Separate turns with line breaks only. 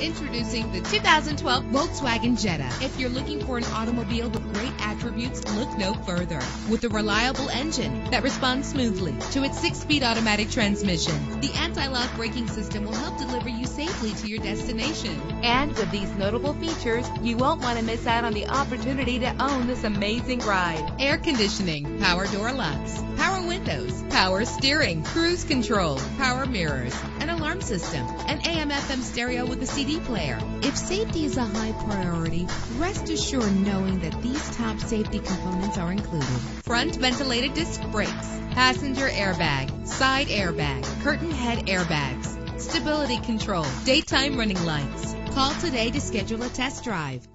Introducing the 2012 Volkswagen Jetta. If you're looking for an automobile with great attributes, look no further. With a reliable engine that responds smoothly to its six-speed automatic transmission, the anti-lock braking system will help deliver you safely to your destination. And with these notable features, you won't want to miss out on the opportunity to own this amazing ride. Air conditioning, power door locks, power windows, power steering, cruise control, power mirrors, an alarm system, an AM FM stereo with a CD player. If safety is a high priority, rest assured knowing that these top safety components are included. Front ventilated disc brakes, passenger airbag, side airbag, curtain head airbags, stability control, daytime running lights. Call today to schedule a test drive.